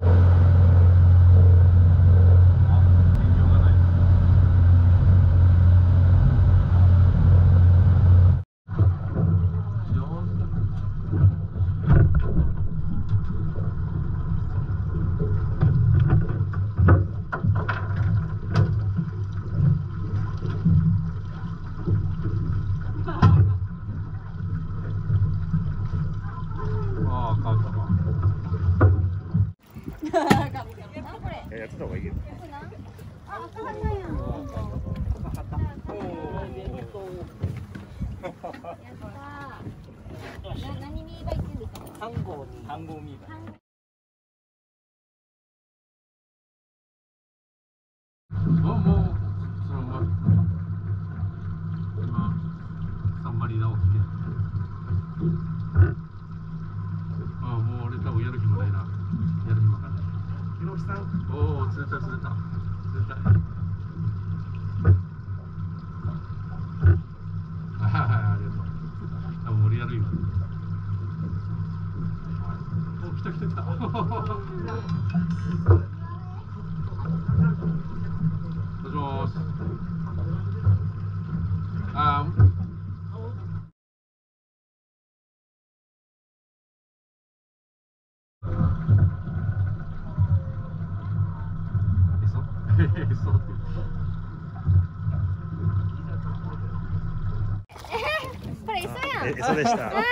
you. やってた方がいいよ。あ、そうなんや。や。ったな何ミー。バイってんですか単語に単語ミー。バイあもうそのまま今サンマリーナ起きてあもう俺多分やる気もないなやる気もわかんないひろきさんおお釣れた釣れた釣れたあはいはいありがとう。あもう俺やるよお来た来た来た もしもーし。あーえそうこれ磯やん。え、そうでした。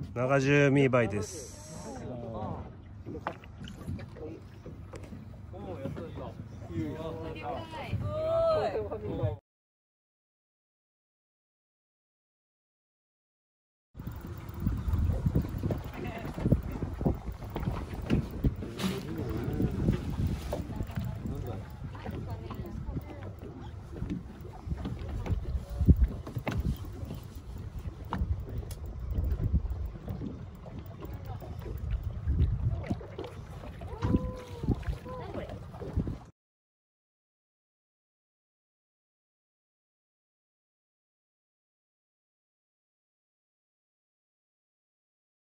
磯。長寿ミーバイです。